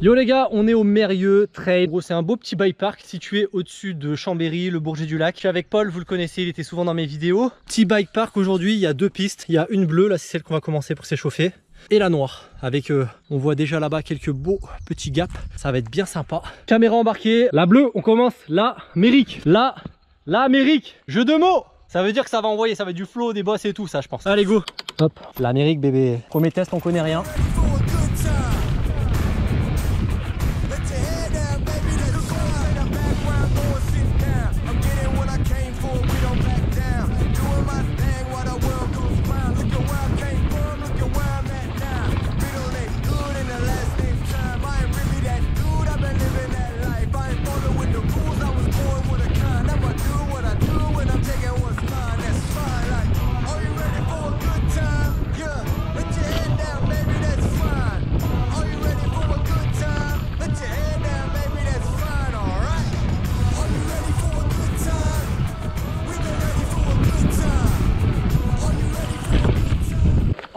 Yo les gars, on est au Mérieux Trail. Gros, c'est un beau petit bike park situé au-dessus de Chambéry, le Bourget du Lac. Je suis avec Paul, vous le connaissez, il était souvent dans mes vidéos. Petit bike park aujourd'hui, il y a deux pistes. Il y a une bleue, là c'est celle qu'on va commencer pour s'échauffer. Et la noire, avec, euh, on voit déjà là-bas quelques beaux petits gaps. Ça va être bien sympa. Caméra embarquée. La bleue, on commence là, Mérique. Là, là, Amérique. Jeu de mots. Ça veut dire que ça va envoyer, ça va être du flow, des bosses et tout ça, je pense. Allez, go. Hop, l'Amérique, bébé. Premier test, on connaît rien.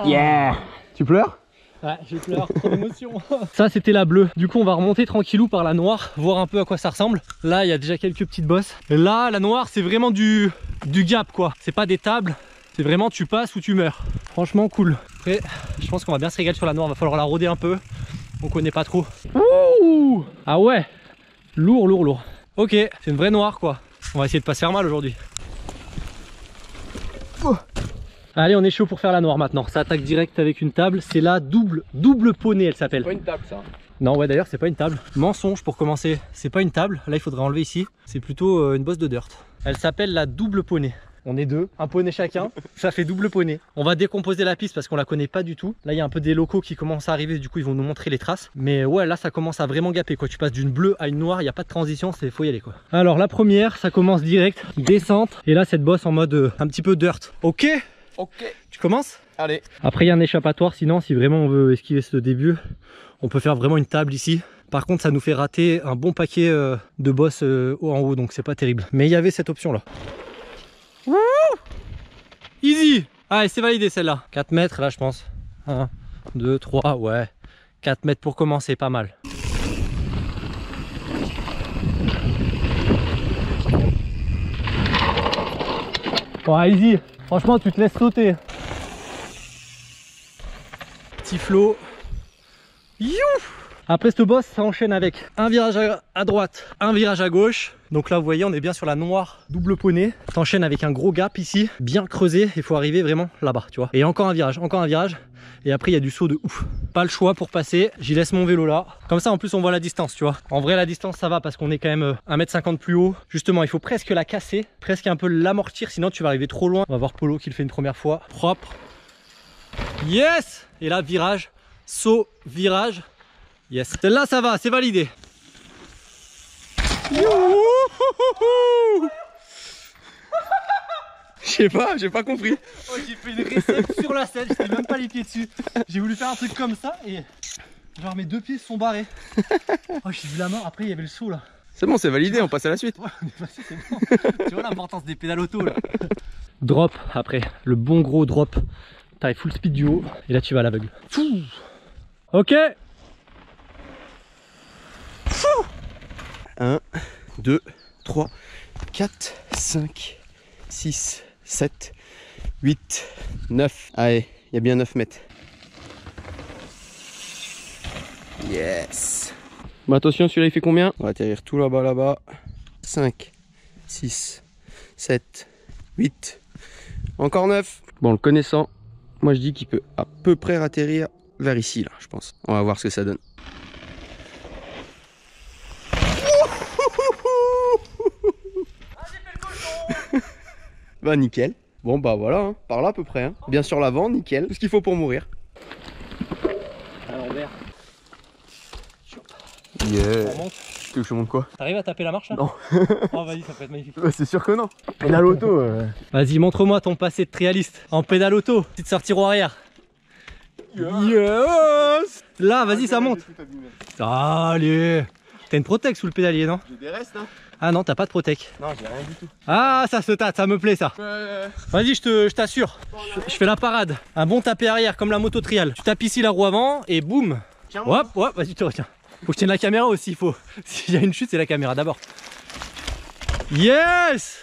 Yeah Tu pleures Ouais, j'ai pleuré, trop d'émotion. Ça, c'était la bleue. Du coup, on va remonter tranquillou par la noire, voir un peu à quoi ça ressemble. Là, il y a déjà quelques petites bosses. Et là, la noire, c'est vraiment du, du gap, quoi. C'est pas des tables, c'est vraiment tu passes ou tu meurs. Franchement, cool. Après, je pense qu'on va bien se régaler sur la noire. Va falloir la rôder un peu. On connaît pas trop. Ouh ah ouais Lourd, lourd, lourd. Ok, c'est une vraie noire, quoi. On va essayer de pas se faire mal aujourd'hui. Allez, on est chaud pour faire la noire maintenant. Ça attaque direct avec une table. C'est la double, double poney, elle s'appelle. Pas une table ça. Non, ouais, d'ailleurs, c'est pas une table. Mensonge pour commencer. C'est pas une table. Là, il faudrait enlever ici. C'est plutôt euh, une bosse de dirt. Elle s'appelle la double poney. On est deux, un poney chacun, ça fait double poney. On va décomposer la piste parce qu'on la connaît pas du tout. Là, il y a un peu des locaux qui commencent à arriver, du coup, ils vont nous montrer les traces. Mais ouais, là, ça commence à vraiment gaper quoi. Tu passes d'une bleue à une noire, il n'y a pas de transition, c'est faut y aller quoi. Alors, la première, ça commence direct, descente. Et là, cette bosse en mode euh, un petit peu dirt. Ok Ok. Tu commences? Allez. Après, il y a un échappatoire, sinon, si vraiment on veut esquiver ce début, on peut faire vraiment une table ici. Par contre, ça nous fait rater un bon paquet euh, de boss euh, en haut, donc c'est pas terrible. Mais il y avait cette option là. Easy Allez, c'est validé celle-là. 4 mètres là, je pense. 1, 2, 3, ouais. 4 mètres pour commencer, pas mal. Ouais, easy. Franchement, tu te laisses sauter. Petit flot. You Après ce boss, ça enchaîne avec un virage à- droite, un virage à gauche. Donc là, vous voyez, on est bien sur la noire double poney. T'enchaînes avec un gros gap ici, bien creusé. Il faut arriver vraiment là-bas, tu vois. Et encore un virage, encore un virage. Et après, il y a du saut de ouf. Pas le choix pour passer. J'y laisse mon vélo là. Comme ça, en plus, on voit la distance, tu vois. En vrai, la distance, ça va parce qu'on est quand même euh, 1m50 plus haut. Justement, il faut presque la casser, presque un peu l'amortir, sinon tu vas arriver trop loin. On va voir Polo qui le fait une première fois. Propre. Yes Et là, virage, saut, virage. Yes. Celle-là, ça va, c'est validé. Je sais pas, j'ai pas compris. Oh, j'ai fait une réception sur la selle, j'étais même pas les pieds dessus. J'ai voulu faire un truc comme ça et genre mes deux pieds se sont barrés. Oh, j'ai vu la main, après il y avait le saut là. C'est bon, c'est validé, on passe à la suite. Ouais, on est passé, c'est bon. tu vois l'importance des pédales auto là. Drop après, le bon gros drop. T'as full speed du haut et là tu vas à l'aveugle. Ok 1, 2, 3, 4, 5, 6, 7, 8, 9. Allez, il y a bien 9 mètres. Yes. Bon, attention, celui-là il fait combien? On va atterrir tout là-bas, là-bas. 5, 6, 7, 8, encore 9. Bon, le connaissant, moi je dis qu'il peut à peu près atterrir vers ici, là, je pense. On va voir ce que ça donne. Bah nickel. Bon bah voilà, hein. par là à peu près. hein. Bien sur l'avant, nickel. Tout ce qu'il faut pour mourir. À l'envers. Yeah. On monte. Tu veux que je monte quoi? T'arrives à taper la marche là? Non. Oh vas-y, ça peut être magnifique. C'est sûr que non. Pédale auto. Vas-y, montre-moi ton passé de trialiste en pédale auto. Petite sortie roue arrière. Yes Là, vas-y, ça monte. Allez T'as une protec sous le pédalier, non? J'ai des restes, hein Ah non, t'as pas de protec. Non, j'ai rien du tout. Ah, ça se tâte, ça me plaît ça. Euh, Vas-y, je te- je t'assure. Je, je fais la parade. Un bon tapé arrière, comme la moto trial. Tu tapes ici la roue avant et boum. tiens, Hop, hop, vas-y, tu retiens. Faut que je tienne la caméra aussi, faut. S'il y a une chute, c'est la caméra d'abord. Yes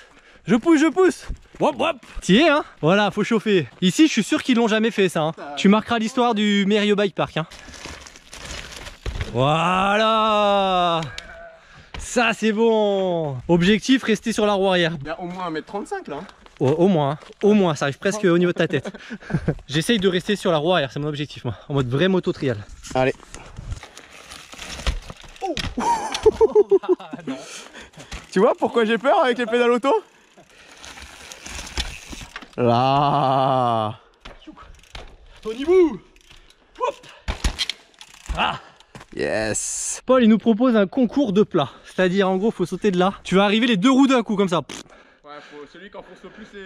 Je pousse, je pousse Hop, hop T'y es, hein? Voilà, faut chauffer. Ici, je suis sûr qu'ils l'ont jamais fait, ça. hein. Tu marqueras l'histoire du Merio Bike Park, hein. Voilà Ça, c'est bon Objectif, rester sur la roue arrière. Il y a au moins 1m35 là. Au, au moins, hein. au moins, ça arrive presque au niveau de ta tête. J'essaye de rester sur la roue arrière, c'est mon objectif, moi. En mode vrai moto trial. Allez. tu vois pourquoi j'ai peur avec les pédales auto? Là. Tony Bou Ah Yes. Paul, il nous propose un concours de plats. C'est-à-dire, en gros, faut sauter de là. Tu vas arriver les deux roues d'un coup, comme ça. Ouais, faut celui qui enfonce le plus les,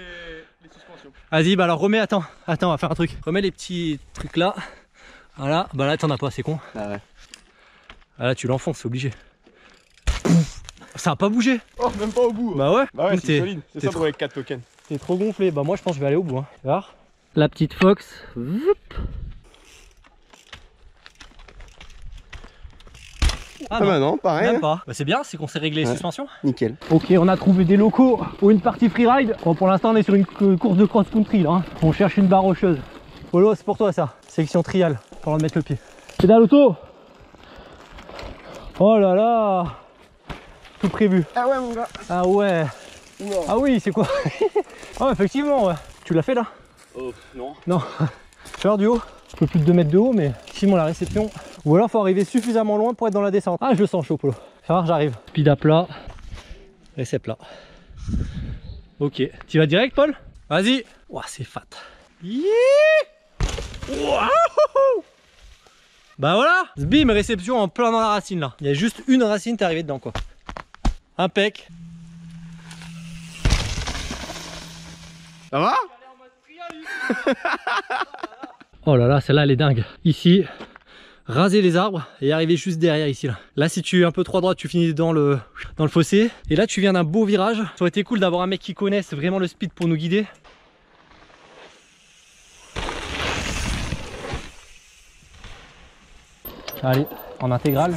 les suspensions. Vas-y, bah alors remets, attends. Attends, on va faire un truc. Remets les petits trucs là. Voilà, bah là, t'en as pas, c'est con. Ah ouais. Ah là, tu l'enfonces, c'est obligé. Ça a pas bougé. Oh, même pas au bout. Bah ouais. Bah ouais, T'es- c'est solide. C'est ça trop- pour les 4 tokens. T'es trop gonflé. Bah moi, je pense que je vais aller au bout. Hein. Tu vas voir La petite Fox. Ah Ah, non, bah non, pareil. même hein. pas. Bah c'est bien, c'est qu'on s'est réglé les Ouais. suspensions. Nickel. Ok, on a trouvé des locaux pour une partie freeride. Bon, pour l'instant, on est sur une cou- course de cross-country là. hein. On cherche une barre rocheuse. Polo, c'est pour toi ça. Section trial. Pour de mettre le pied. Pédale auto. Oh là là. Tout prévu. Ah ouais, mon gars. Ah ouais. Non. Ah oui, c'est quoi? Ah, effectivement, ouais. Tu l'as fait là? Oh, non. Non. Faire du haut? Un peu plus de 2 mètres de haut, mais effectivement, la réception. Ou alors, faut arriver suffisamment loin pour être dans la descente. Ah, je le sens chaud, Polo. Fais voir, j'arrive. Speed à plat. Récep plat. Ok. Tu vas direct, Paul? Vas-y. Ouah, c'est fat. Yee Wouahou bah voilà Bim, réception en plein dans la racine là. Il y a juste une racine, t'es arrivé dedans quoi. Impec. Ça va? Oh là là, celle-là elle est dingue. Ici, raser les arbres et arriver juste derrière ici là. Là si tu es un peu trop droit, tu finis dans le, dans le fossé. Et là tu viens d'un beau virage. Ça aurait été cool d'avoir un mec qui connaisse vraiment le speed pour nous guider. Allez, en intégrale.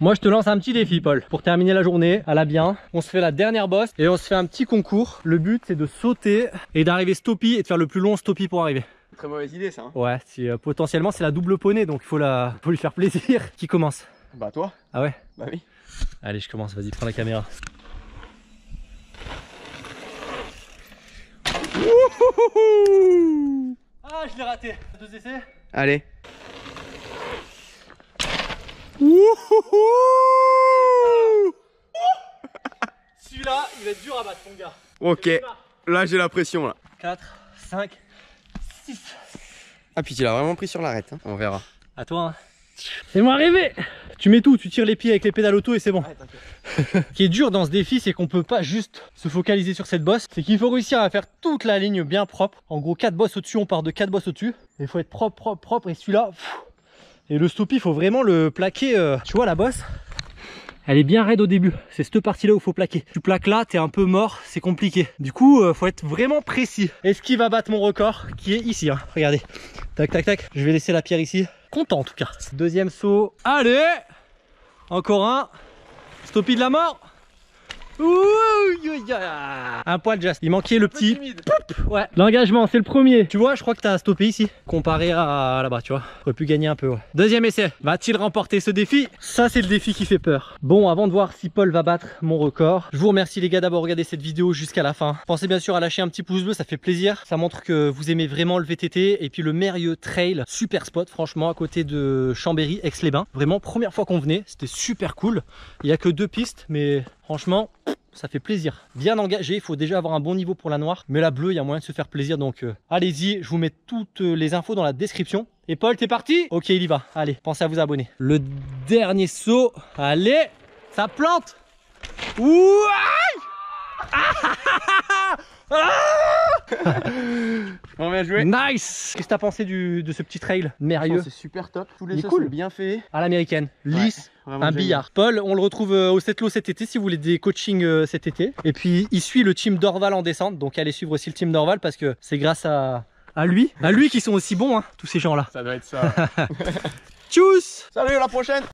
Moi je te lance un petit défi Paul. Pour terminer la journée à la bien On se fait la dernière bosse et on se fait un petit concours. Le but c'est de sauter et d'arriver stoppie et de faire le plus long stoppie pour arriver. Très mauvaise idée ça. hein. Ouais euh, potentiellement c'est la double poney donc il faut, la... faut lui faire plaisir. Qui commence? Bah toi. Ah ouais? Bah oui. Allez je commence vas-y prends la caméra. Ah je l'ai raté. Deux essais? Allez. Celui-là il va être dur à battre mon gars Ok. Là j'ai la pression là. 4, 5, 6 Ah puis tu l'as vraiment pris sur l'arrête. Hein. On verra. À toi. Hein. C'est moi arrivé Tu mets tout, tu tires les pieds avec les pédales auto et c'est bon. Ce qui est dur dans ce défi, c'est qu'on peut pas juste se focaliser sur cette bosse. C'est qu'il faut réussir à faire toute la ligne bien propre. En gros, 4 bosses au-dessus, on part de 4 bosses au-dessus. Il faut être propre, propre, propre. Et celui-là, et le stoppie, il faut vraiment le plaquer. euh, Tu vois la bosse elle est bien raide au début, c'est cette partie là où il faut plaquer. Tu plaques là, t'es un peu mort, c'est compliqué. Du coup, euh, faut être vraiment précis. Et ce qui va battre mon record, qui est ici, hein. regardez. Tac, tac, tac. Je vais laisser la pierre ici. Content en tout cas. Deuxième saut. Allez Encore un. Stoppie de la mort. Un poil just. Il manquait le petit. Ouais. L'engagement, c'est le premier. Tu vois, je crois que t'as stoppé ici. Comparé à là-bas, tu vois. Aurait pu gagner un peu, ouais. Deuxième essai. Va-t-il remporter ce défi? Ça, c'est le défi qui fait peur. Bon, avant de voir si Paul va battre mon record, je vous remercie les gars d'avoir regardé cette vidéo jusqu'à la fin. Pensez bien sûr à lâcher un petit pouce bleu, ça fait plaisir. Ça montre que vous aimez vraiment le VTT. Et puis le Mérieux Trail, super spot, franchement, à côté de Chambéry, Aix-les-Bains. Vraiment, première fois qu'on venait, c'était super cool. Il y a que deux pistes, mais franchement, ça fait plaisir. Bien engagé, il faut déjà avoir un bon niveau pour la noire. Mais la bleue, il y a moyen de se faire plaisir. Donc euh, allez-y, je vous mets toutes les infos dans la description. Et Paul, t'es parti Ok, il y va. Allez, pensez à vous abonner. Le dernier saut. Allez, ça plante. Ouaille On va jouer. Nice Qu'est-ce que t'as pensé du, de ce petit trail mérieux C'est super top. Tous les sauts cool. sont bien faits. à l'américaine Lisse, Vraiment un billard. Paul, on le retrouve euh, au Setlo cet été si vous voulez des coachings euh, cet été. Et puis il suit le team Dorval en descente, donc allez suivre aussi le team Dorval parce que c'est grâce à, à lui, à lui qui sont aussi bons, hein, tous ces gens-là. Ça doit être ça. Tchuss Salut, à la prochaine